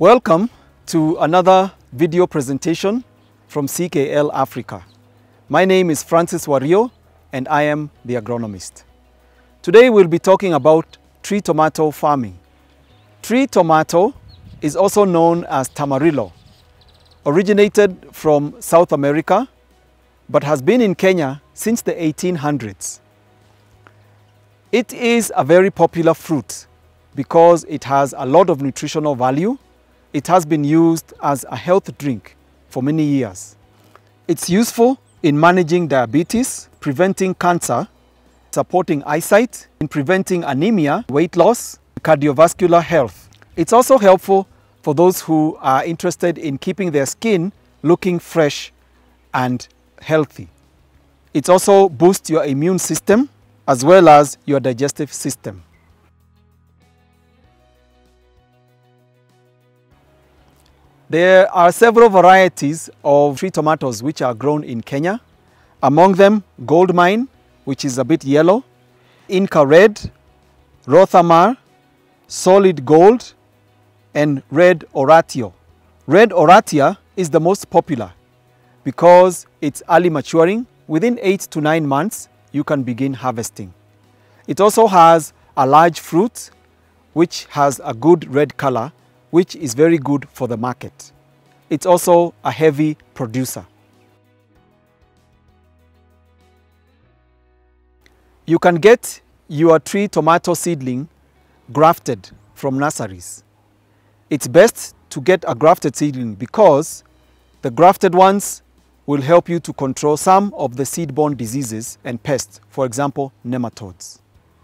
Welcome to another video presentation from CKL Africa. My name is Francis Wario and I am the agronomist. Today we'll be talking about tree tomato farming. Tree tomato is also known as tamarillo, originated from South America but has been in Kenya since the 1800s. It is a very popular fruit because it has a lot of nutritional value. It has been used as a health drink for many years. It's useful in managing diabetes, preventing cancer, supporting eyesight, in preventing anemia, weight loss, cardiovascular health. It's also helpful for those who are interested in keeping their skin looking fresh and healthy. It also boosts your immune system as well as your digestive system. There are several varieties of tree tomatoes which are grown in Kenya. Among them, Goldmine, which is a bit yellow, Inca Red, Rothamar, Solid Gold, and Red Oratia. Red Oratia is the most popular because it's early maturing. Within 8 to 9 months, you can begin harvesting. It also has a large fruit which has a good red color which is very good for the market. It's also a heavy producer. You can get your tree tomato seedling grafted from nurseries. It's best to get a grafted seedling because the grafted ones will help you to control some of the seed-borne diseases and pests, for example, nematodes.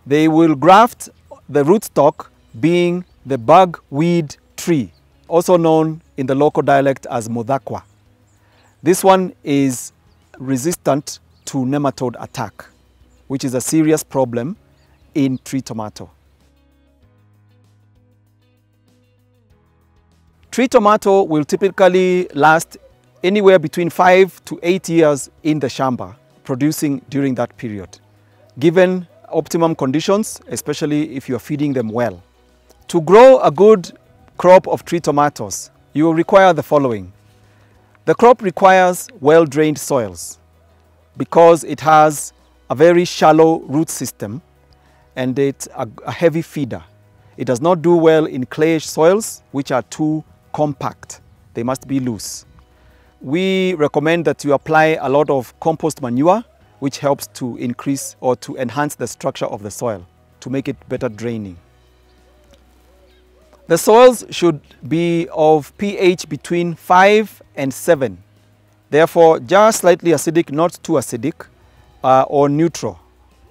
They will graft the rootstock being the bugweed tree, also known in the local dialect as modakwa. This one is resistant to nematode attack, which is a serious problem in tree tomato. Tree tomato will typically last anywhere between five to eight years in the shamba, producing during that period, given optimum conditions, especially if you're feeding them well. To grow a good crop of tree tomatoes, you will require the following. The crop requires well-drained soils because it has a very shallow root system and it's a, a heavy feeder. It does not do well in clayish soils which are too compact. They must be loose. We recommend that you apply a lot of compost manure which helps to increase or to enhance the structure of the soil to make it better draining. The soils should be of pH between 5 and 7. Therefore, just slightly acidic, not too acidic uh, or neutral.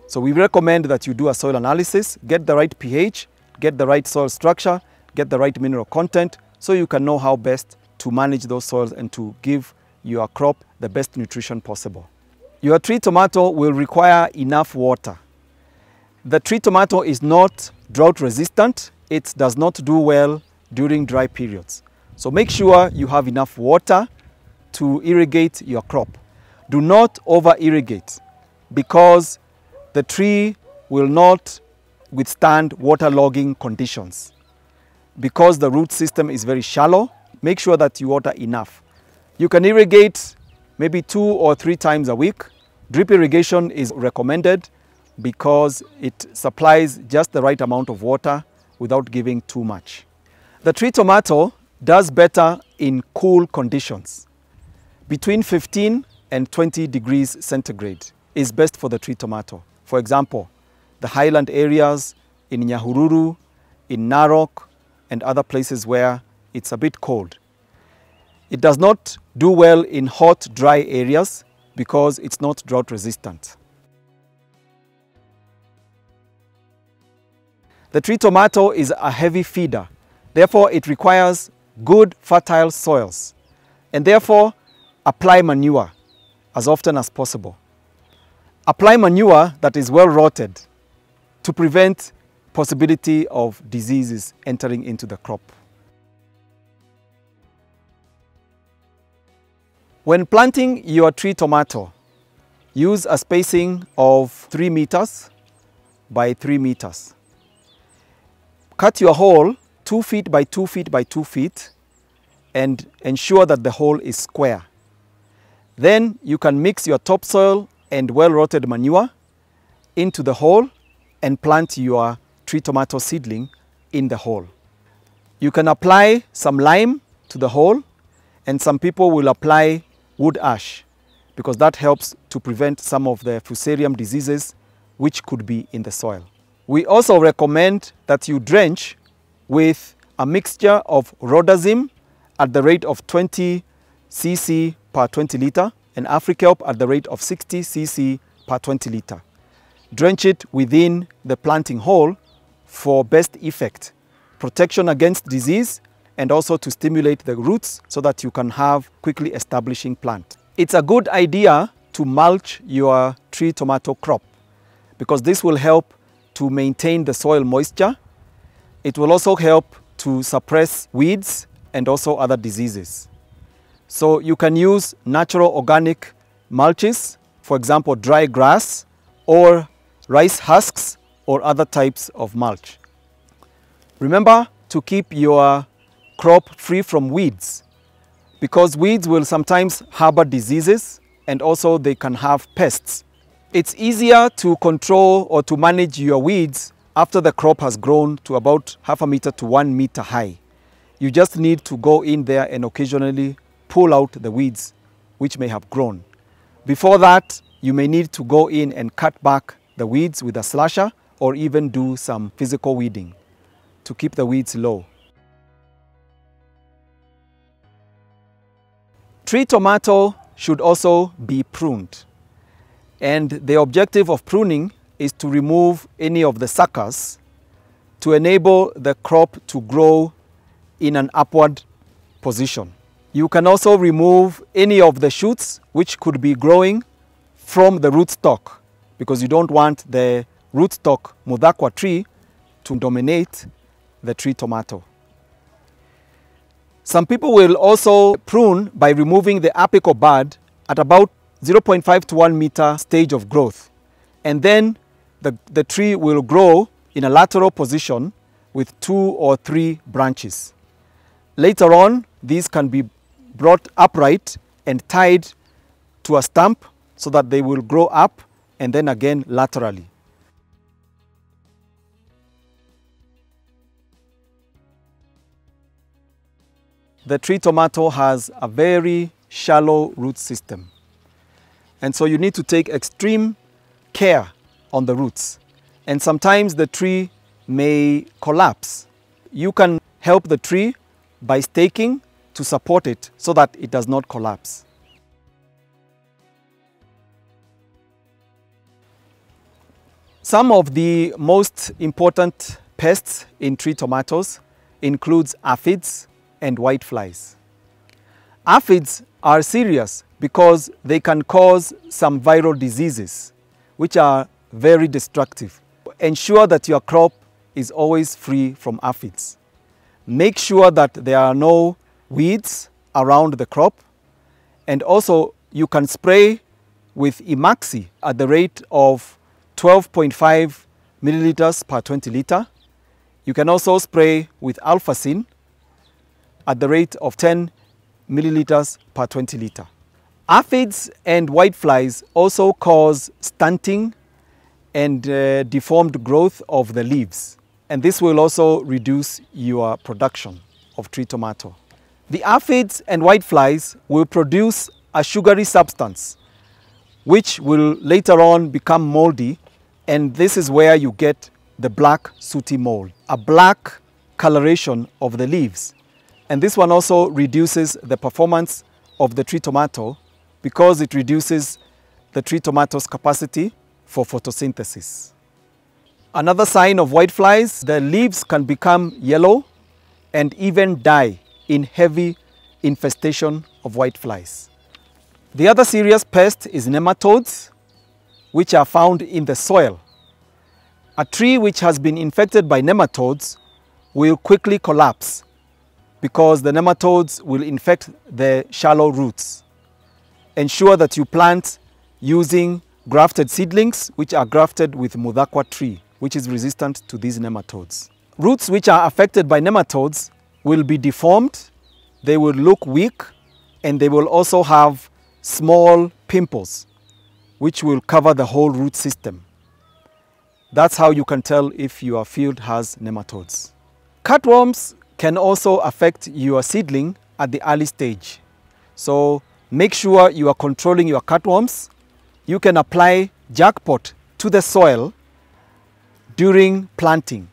So we recommend that you do a soil analysis, get the right pH, get the right soil structure, get the right mineral content, so you can know how best to manage those soils and to give your crop the best nutrition possible. Your tree tomato will require enough water. The tree tomato is not drought resistant. It does not do well during dry periods. So make sure you have enough water to irrigate your crop. Do not over irrigate because the tree will not withstand waterlogging conditions. Because the root system is very shallow, make sure that you water enough. You can irrigate maybe two or three times a week. Drip irrigation is recommended because it supplies just the right amount of water without giving too much. The tree tomato does better in cool conditions. Between 15 and 20 degrees centigrade is best for the tree tomato. For example, the highland areas in Nyahururu, in Narok, and other places where it's a bit cold. It does not do well in hot, dry areas because it's not drought resistant. The tree tomato is a heavy feeder. Therefore, it requires good fertile soils and therefore apply manure as often as possible. Apply manure that is well rotted to prevent possibility of diseases entering into the crop. When planting your tree tomato, use a spacing of 3 meters by 3 meters. Cut your hole 2 feet by 2 feet by 2 feet and ensure that the hole is square. Then you can mix your topsoil and well-rotted manure into the hole and plant your tree tomato seedling in the hole. You can apply some lime to the hole and some people will apply wood ash because that helps to prevent some of the fusarium diseases which could be in the soil. We also recommend that you drench with a mixture of Rodazim at the rate of 20 cc per 20 liter and Afrikelp at the rate of 60 cc per 20 liter. Drench it within the planting hole for best effect, protection against disease and also to stimulate the roots so that you can have quickly establishing plant. It's a good idea to mulch your tree tomato crop because this will help to maintain the soil moisture. It will also help to suppress weeds and also other diseases. So you can use natural organic mulches, for example, dry grass or rice husks or other types of mulch. Remember to keep your crop free from weeds because weeds will sometimes harbor diseases and also they can have pests. It's easier to control or to manage your weeds after the crop has grown to about half a meter to one meter high. You just need to go in there and occasionally pull out the weeds which may have grown. Before that, you may need to go in and cut back the weeds with a slasher or even do some physical weeding to keep the weeds low. Tree tomato should also be pruned. And the objective of pruning is to remove any of the suckers to enable the crop to grow in an upward position. You can also remove any of the shoots which could be growing from the rootstock because you don't want the rootstock Mudhakwa tree to dominate the tree tomato. Some people will also prune by removing the apical bud at about 0.5 to 1 meter stage of growth. And then the, the tree will grow in a lateral position with two or three branches. Later on, these can be brought upright and tied to a stump so that they will grow up and then again laterally. The tree tomato has a very shallow root system. And so you need to take extreme care on the roots. And sometimes the tree may collapse. You can help the tree by staking to support it so that it does not collapse. Some of the most important pests in tree tomatoes includes aphids and whiteflies. Aphids are serious because they can cause some viral diseases which are very destructive. Ensure that your crop is always free from aphids. Make sure that there are no weeds around the crop and also you can spray with Emaxi at the rate of 12.5 milliliters per 20 liter. You can also spray with Alphacin at the rate of 10 milliliters per 20 liter. Aphids and whiteflies also cause stunting and uh, deformed growth of the leaves. And this will also reduce your production of tree tomato. The aphids and whiteflies will produce a sugary substance which will later on become moldy and this is where you get the black sooty mold, a black coloration of the leaves. And this one also reduces the performance of the tree tomato because it reduces the tree tomato's capacity for photosynthesis. Another sign of whiteflies, the leaves can become yellow and even die in heavy infestation of whiteflies. The other serious pest is nematodes, which are found in the soil. A tree which has been infected by nematodes will quickly collapse because the nematodes will infect the shallow roots. Ensure that you plant using grafted seedlings which are grafted with Mudhakwa tree which is resistant to these nematodes. Roots which are affected by nematodes will be deformed, they will look weak and they will also have small pimples which will cover the whole root system. That's how you can tell if your field has nematodes. Cutworms can also affect your seedling at the early stage. So make sure you are controlling your cutworms. You can apply jackpot to the soil during planting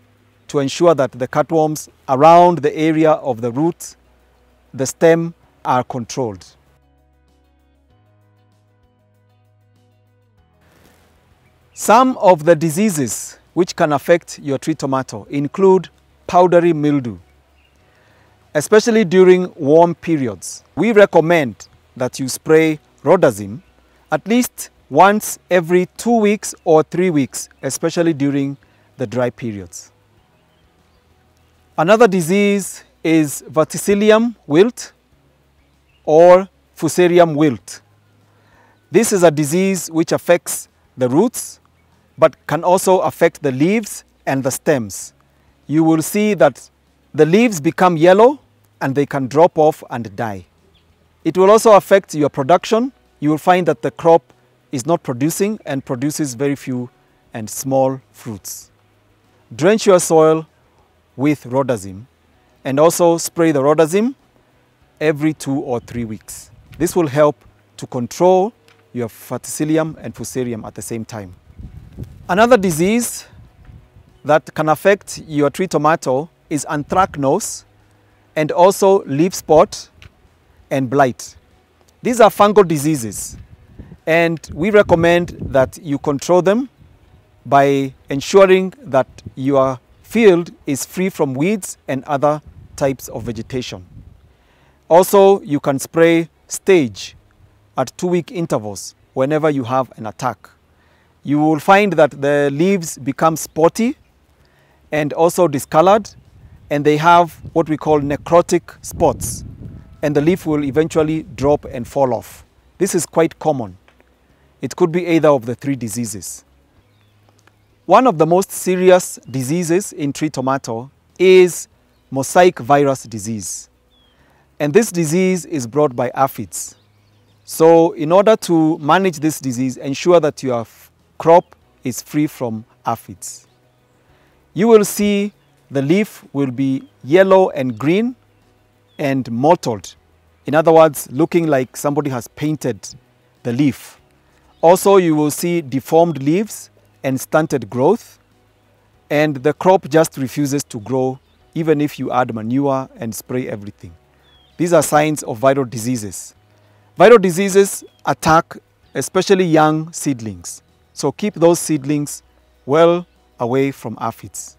to ensure that the cutworms around the area of the root, the stem are controlled. Some of the diseases which can affect your tree tomato include powdery mildew, especially during warm periods. We recommend that you spray Rodazim at least once every two weeks or three weeks, especially during the dry periods. Another disease is verticillium wilt or fusarium wilt. This is a disease which affects the roots but can also affect the leaves and the stems. You will see that the leaves become yellow and they can drop off and die. It will also affect your production. You will find that the crop is not producing and produces very few and small fruits. Drench your soil with Rodazim and also spray the Rodazim every two or three weeks. This will help to control your verticillium and fusarium at the same time. Another disease that can affect your tree tomato is anthracnose and also leaf spot and blight. These are fungal diseases and we recommend that you control them by ensuring that your field is free from weeds and other types of vegetation. Also, you can spray stage at two week intervals whenever you have an attack. You will find that the leaves become spotty and also discolored and they have what we call necrotic spots and the leaf will eventually drop and fall off. This is quite common. It could be either of the three diseases. One of the most serious diseases in tree tomato is mosaic virus disease. And this disease is brought by aphids. So in order to manage this disease, ensure that your crop is free from aphids. You will see the leaf will be yellow and green and mottled. In other words, looking like somebody has painted the leaf. Also, you will see deformed leaves and stunted growth. And the crop just refuses to grow even if you add manure and spray everything. These are signs of viral diseases. Viral diseases attack especially young seedlings. So keep those seedlings well away from aphids.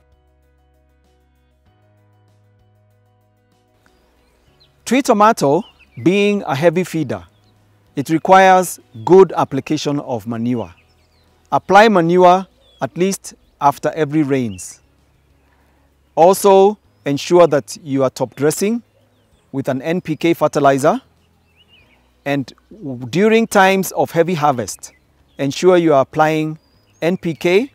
Tree tomato being a heavy feeder, it requires good application of manure. Apply manure at least after every rains. Also ensure that you are top dressing with an NPK fertilizer and during times of heavy harvest, ensure you are applying NPK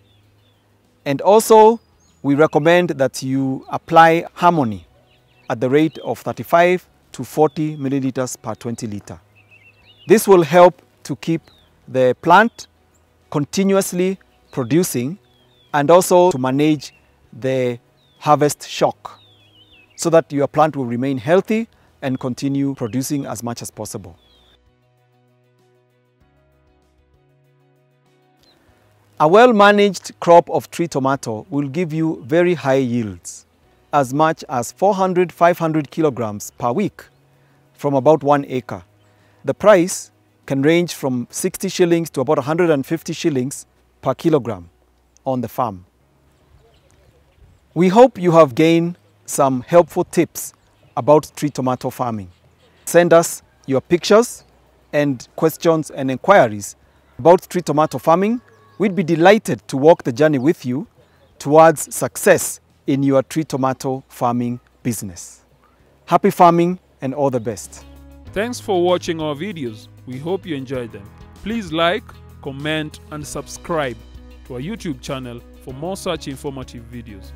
and also we recommend that you apply Harmony at the rate of 35 to 40 milliliters per 20 liter. This will help to keep the plant continuously producing and also to manage the harvest shock so that your plant will remain healthy and continue producing as much as possible. A well-managed crop of tree tomato will give you very high yields, as much as 400-500 kilograms per week from about one acre. The price can range from 60 shillings to about 150 shillings per kilogram on the farm. We hope you have gained some helpful tips about tree tomato farming. Send us your pictures and questions and inquiries about tree tomato farming We'd be delighted to walk the journey with you towards success in your tree tomato farming business. Happy farming and all the best. Thanks for watching our videos. We hope you enjoyed them. Please like, comment and subscribe to our YouTube channel for more such informative videos.